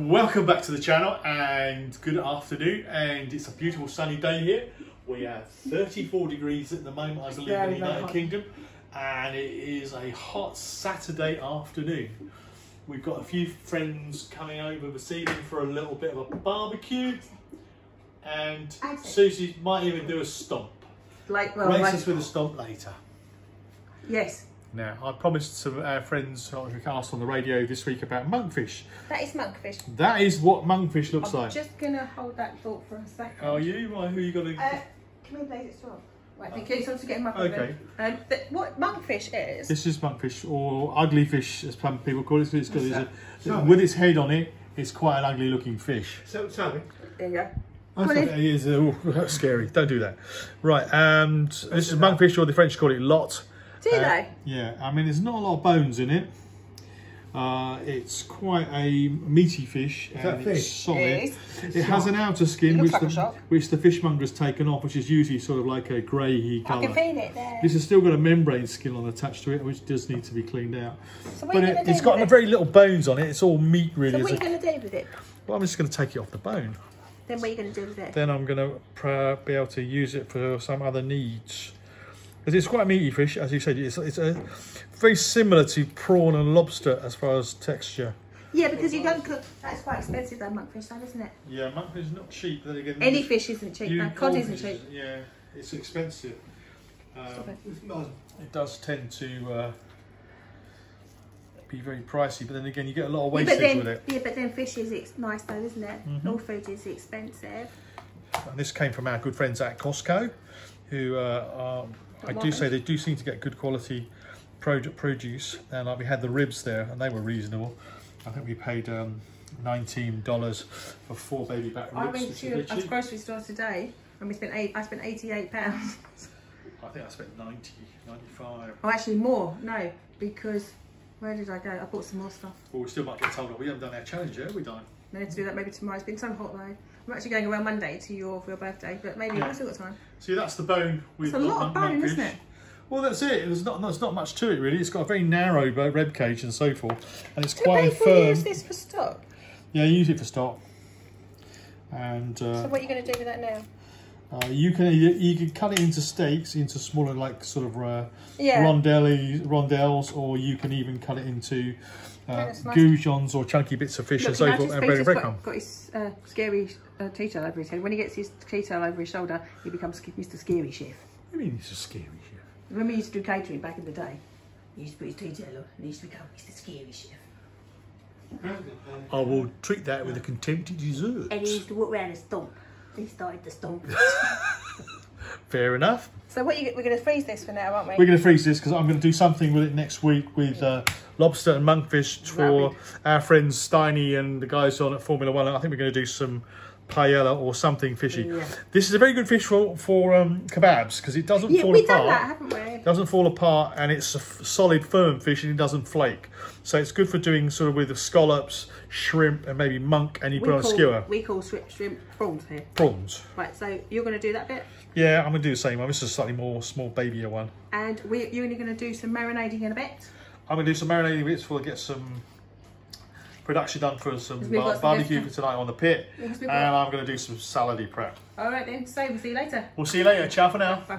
Welcome back to the channel and good afternoon and it's a beautiful sunny day here. We have 34 degrees at the moment as I believe in the United hot. Kingdom and it is a hot Saturday afternoon. We've got a few friends coming over this evening for a little bit of a barbecue and Suzy might even do a stomp. Like, well, Race like, us with a stomp later. yes, Now, I promised some uh, friends who asked on the radio this week about monkfish. that is monkfish. That is what monkfish looks I'm like. just gonna hold that thought for a second. Oh, you? Why, who are you going to... Uh, come in, Blaze, it's wrong. Right, thank you. So to get him up. Okay. Okay. Um, but what monkfish is? This is monkfish, or ugly fish, as some people call it. It's got, it's a, with its head on it, it's quite an ugly looking fish. So, sorry. There you go. I Well, thought it is, uh, ooh, that's scary. Don't do that. Right, um, this is monkfish, or the French call it lotte. Do Uh, they? Yeah, I mean, there's not a lot of bones in it. Uh, it's quite a meaty fish and that it's fish? solid. It It, is. has an outer skin which like the, shark. which the fishmonger's taken off, which is usually sort of like a grey I colour. can feel it there. This has still got a membrane skin on attached to it, which does need to be cleaned out. So what But are you it, gonna it's got with very little bones on it. It's all meat, really. So really. what are you gonna do with it? well, I'm just going to take it off the bone. Then what are you gonna do with it? Then I'm going to be able to use it for some other needs. Because it's quite a meaty fish, as you said. It's, it's a, very similar to prawn and lobster as far as texture. Yeah, because you don't cook. That's quite expensive, though, monkfish, though, isn't it? Yeah, monkfish is not cheap. Then again, Any fish isn't cheap. you No, cod isn't cheap. Yeah, it's expensive. Um, it. it does tend to uh, be very pricey, but then again, you get a lot of Yeah, wastage but then, with it. yeah, but then fish is ex- nice though, isn't it? Mm-hmm. All food is expensive. And this came from our good friends at Costco, who uh, are, I do say they do seem to get good quality produce. And like we had the ribs there, and they were reasonable. I think we paid um, nineteen dollars for four baby back ribs. I went to a grocery store today and we spent eight. I spent eighty-eight pounds. I think I spent 90, 95. Oh, actually more. No, because where did I go? I bought some more stuff. Well, we still might get told that we haven't done our challenge yet, have we done? I need to do that maybe tomorrow. It's been so hot though. I'm actually going around Monday to your for your birthday, but maybe Yeah. I've still got time. See, that's the bone It's a lot of bone, isn't it? Well, that's it. There's not, there's not much to it really. It's got a very narrow rib cage and so forth, and it's Do quite people firm. use this for stock? Yeah, you use it for stock. And uh, So what are you going to do with that now? Uh, you can either, you can cut it into steaks, into smaller like sort of uh, Yeah. rondelli, rondelles, or you can even cut it into uh, goujons or chunky bits of fish and Look, so you know, forth, and bread breadcrumb. got, got his uh, scary uh, tea-tail over his head. When he gets his tea-tail over his shoulder, he becomes Mr. Scary Chef. I mean, it's a scary chef. Remember he used to do catering back in the day? He used to put his tea-tail on and he used to become Mr. Scary Chef. I will treat that with a contempt dessert. And he used to walk around and stomp. He started to stomp. Fair enough. so what you, we're going to freeze this for now, aren't we? We're going to freeze this because I'm going to do something with it next week with uh, lobster and monkfish for our friends Steiny and the guys on at Formula One. I think we're going to do some paella or something fishy. Yeah. This is a very good fish for for um, kebabs because it doesn't yeah, fall apart. Done that, haven't we? doesn't fall apart and it's a solid firm fish and it doesn't flake so it's good for doing sort of with the scallops shrimp and maybe monk and you We put on a skewer we call shrimp, shrimp prawns here. prawns Right, so you're going to do that bit, yeah i'm gonna do the same one this is a slightly more small babyier one and we, you're only going to do some marinating in a bit. i'm gonna do some marinating bits before i get some production done for some bar- barbecue for tonight on the pit and i'm gonna do some salady prep All right then, so we'll see you later. we'll see you later ciao for now Bye.